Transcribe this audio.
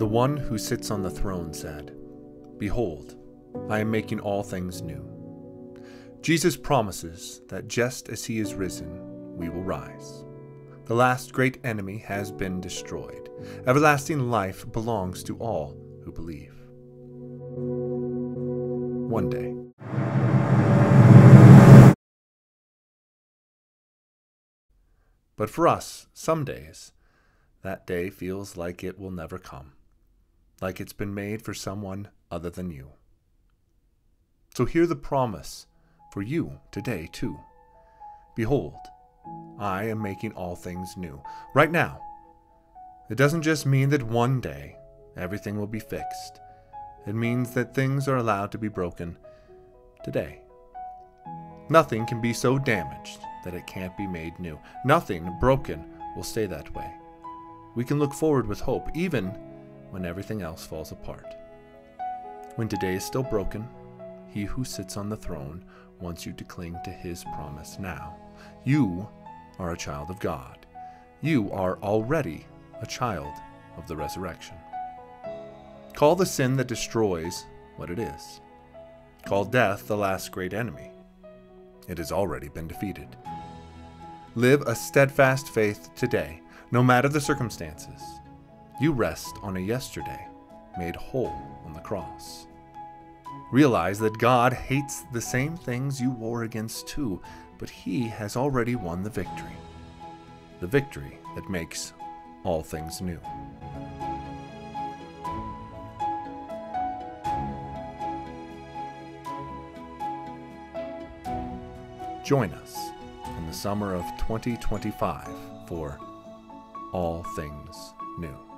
The one who sits on the throne said, Behold, I am making all things new. Jesus promises that just as he is risen, we will rise. The last great enemy has been destroyed. Everlasting life belongs to all who believe. One day. But for us, some days, that day feels like it will never come, like it's been made for someone other than you. So hear the promise for you today, too. Behold, I am making all things new. Right now. It doesn't just mean that one day everything will be fixed, it means that things are allowed to be broken today. Nothing can be so damaged that it can't be made new. Nothing broken will stay that way. We can look forward with hope, even when everything else falls apart. When today is still broken, he who sits on the throne wants you to cling to his promise now. You are a child of God. You are already a child of the resurrection. Call the sin that destroys what it is. Call death the last great enemy. It has already been defeated. Live a steadfast faith today, no matter the circumstances. You rest on a yesterday made whole on the cross. Realize that God hates the same things you war against too, but He has already won the victory. The victory that makes all things new. Join us in the summer of 2025 for All Things New.